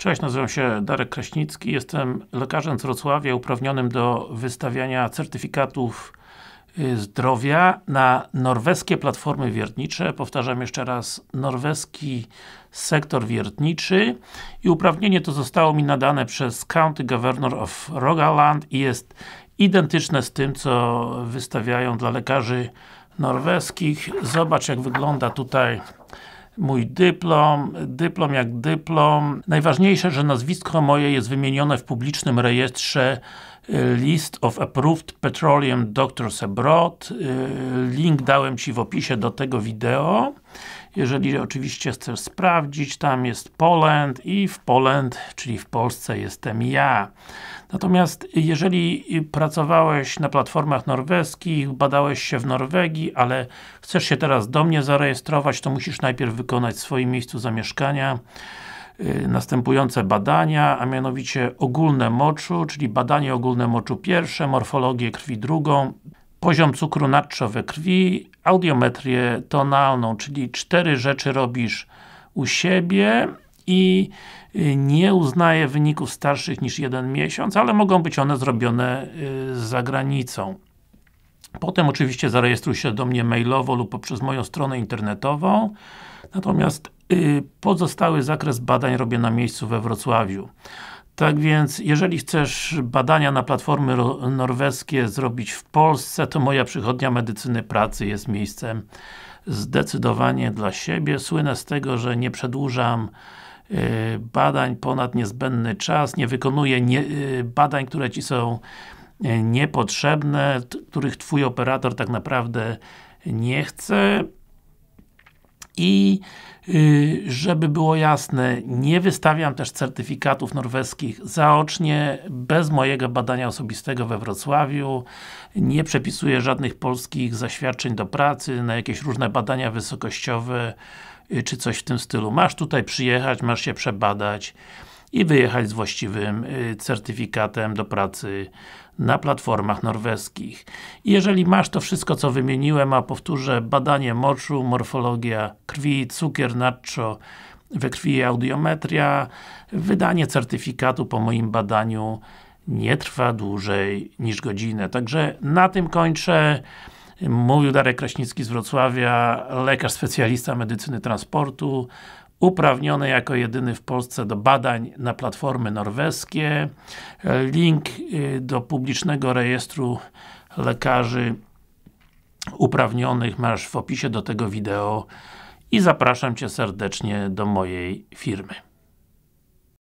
Cześć, nazywam się Darek Kraśnicki, jestem lekarzem z Wrocławia uprawnionym do wystawiania certyfikatów y, zdrowia na norweskie platformy wiertnicze. Powtarzam jeszcze raz, norweski sektor wiertniczy i uprawnienie to zostało mi nadane przez County Governor of Rogaland i jest identyczne z tym, co wystawiają dla lekarzy norweskich. Zobacz jak wygląda tutaj mój dyplom, dyplom jak dyplom. Najważniejsze, że nazwisko moje jest wymienione w publicznym rejestrze y, List of Approved Petroleum Doctors Abroad. Y, link dałem Ci w opisie do tego wideo. Jeżeli oczywiście chcesz sprawdzić, tam jest Poland i w Poland, czyli w Polsce jestem ja. Natomiast jeżeli pracowałeś na platformach norweskich, badałeś się w Norwegii, ale chcesz się teraz do mnie zarejestrować, to musisz najpierw wykonać w swoim miejscu zamieszkania y, następujące badania, a mianowicie ogólne moczu, czyli badanie ogólne moczu pierwsze, morfologię krwi drugą, poziom cukru natrza we krwi, audiometrię tonalną, czyli cztery rzeczy robisz u siebie i y, nie uznaje wyników starszych niż jeden miesiąc, ale mogą być one zrobione y, za granicą. Potem oczywiście zarejestruj się do mnie mailowo lub poprzez moją stronę internetową. Natomiast y, pozostały zakres badań robię na miejscu we Wrocławiu. Tak więc, jeżeli chcesz badania na platformy norweskie zrobić w Polsce, to moja przychodnia medycyny pracy jest miejscem zdecydowanie dla siebie. Słynę z tego, że nie przedłużam y, badań ponad niezbędny czas, nie wykonuję nie, y, badań, które Ci są y, niepotrzebne, których Twój operator tak naprawdę nie chce i Y, żeby było jasne, nie wystawiam też certyfikatów norweskich zaocznie, bez mojego badania osobistego we Wrocławiu, nie przepisuję żadnych polskich zaświadczeń do pracy, na jakieś różne badania wysokościowe, y, czy coś w tym stylu. Masz tutaj przyjechać, masz się przebadać i wyjechać z właściwym y, certyfikatem do pracy na platformach norweskich. Jeżeli masz to wszystko, co wymieniłem, a powtórzę, badanie moczu, morfologia krwi, cukier natrzo we krwi audiometria, wydanie certyfikatu po moim badaniu nie trwa dłużej niż godzinę. Także na tym kończę. Mówił Darek Kraśnicki z Wrocławia, lekarz specjalista medycyny transportu uprawniony jako jedyny w Polsce do badań na platformy norweskie. Link y, do publicznego rejestru lekarzy uprawnionych masz w opisie do tego wideo i zapraszam Cię serdecznie do mojej firmy.